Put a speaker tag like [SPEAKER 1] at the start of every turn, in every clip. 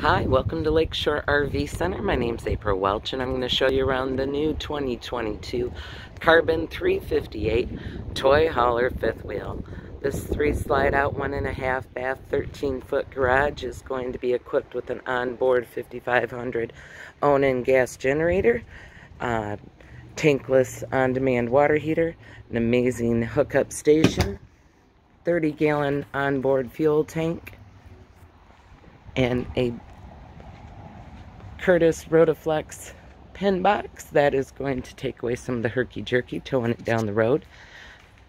[SPEAKER 1] Hi, welcome to Lakeshore RV Center. My name's April Welch and I'm going to show you around the new 2022 Carbon 358 Toy Hauler fifth wheel. This three slide out one and a half bath 13 foot garage is going to be equipped with an onboard 5500 Onan gas generator, uh, tankless on-demand water heater, an amazing hookup station, 30 gallon onboard fuel tank, and a Curtis Rotaflex pin box that is going to take away some of the herky-jerky towing it down the road.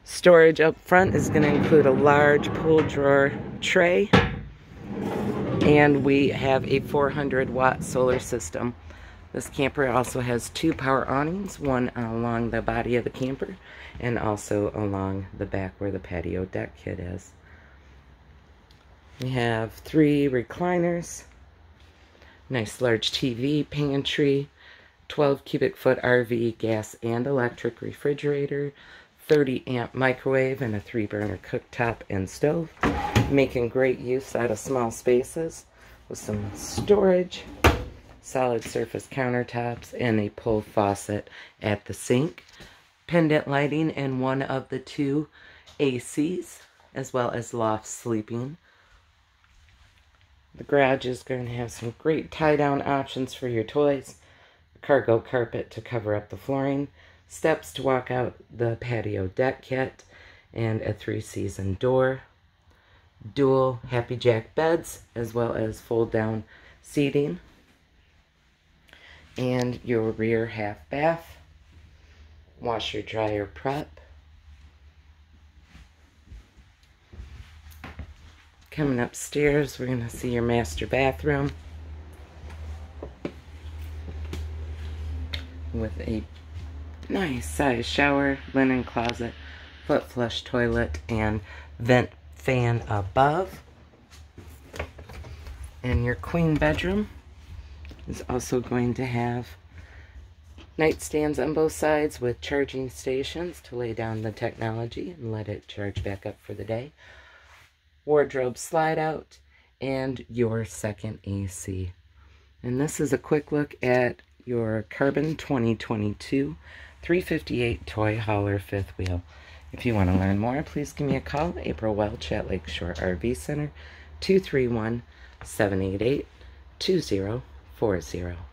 [SPEAKER 1] Storage up front is going to include a large pull drawer tray and we have a 400 watt solar system. This camper also has two power awnings, one along the body of the camper and also along the back where the patio deck kit is. We have three recliners, nice large TV, pantry, 12 cubic foot RV gas and electric refrigerator, 30 amp microwave, and a three burner cooktop and stove. Making great use out of small spaces with some storage, solid surface countertops, and a pull faucet at the sink. Pendant lighting and one of the two ACs, as well as loft sleeping. The garage is going to have some great tie-down options for your toys. Cargo carpet to cover up the flooring. Steps to walk out the patio deck kit. And a three-season door. Dual Happijac beds, as well as fold-down seating. And your rear half bath. Washer dryer prep. Coming upstairs, we're going to see your master bathroom. With a nice size shower, linen closet, foot flush toilet, and vent fan above. And your queen bedroom is also going to have nightstands on both sides with charging stations to lay down the technology and let it charge back up for the day wardrobe slide out, and your second AC. And this is a quick look at your Carbon 2022 358 Toy Hauler fifth wheel. If you want to learn more, please give me a call, April Welch at Lakeshore RV Center, 231 788 2040.